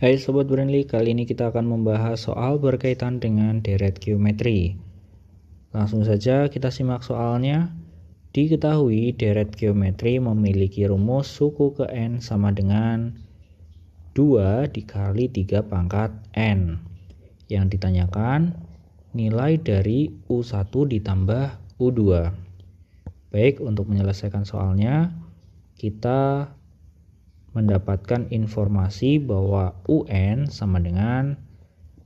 Hai Sobat Brandly, kali ini kita akan membahas soal berkaitan dengan deret geometri. Langsung saja kita simak soalnya. Diketahui deret geometri memiliki rumus suku ke N sama dengan 2 dikali 3 pangkat N. Yang ditanyakan nilai dari U1 ditambah U2. Baik, untuk menyelesaikan soalnya, kita mendapatkan informasi bahwa UN sama dengan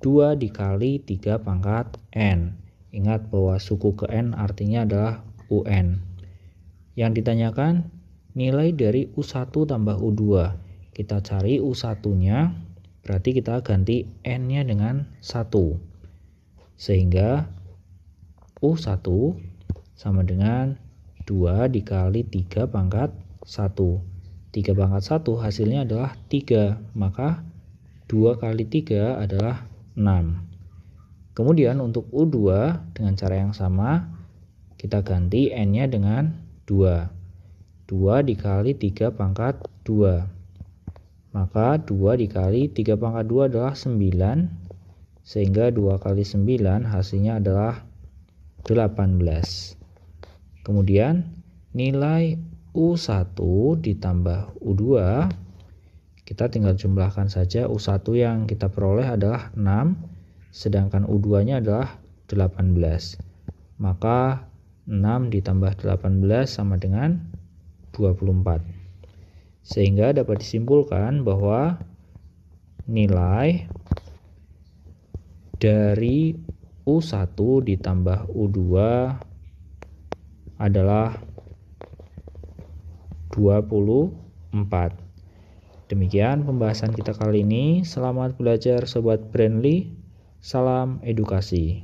2 dikali 3 pangkat N. Ingat bahwa suku ke N artinya adalah UN. Yang ditanyakan nilai dari U1 tambah U2. Kita cari U1-nya, berarti kita ganti N-nya dengan 1. Sehingga U1 sama dengan 2 dikali 3 pangkat 1. 3 pangkat 1 hasilnya adalah 3 maka 2 kali 3 adalah 6 kemudian untuk U2 dengan cara yang sama kita ganti N nya dengan 2 2 dikali 3 pangkat 2 maka 2 dikali 3 pangkat 2 adalah 9 sehingga 2 kali 9 hasilnya adalah 18 kemudian nilai U1 ditambah U2 kita tinggal jumlahkan saja. U1 yang kita peroleh adalah 6 sedangkan U2 nya adalah 18 maka 6 ditambah 18 sama dengan 24 sehingga dapat disimpulkan bahwa nilai dari U1 ditambah U2 adalah 24. Demikian pembahasan kita kali ini. Selamat belajar Sobat Brandly. Salam edukasi.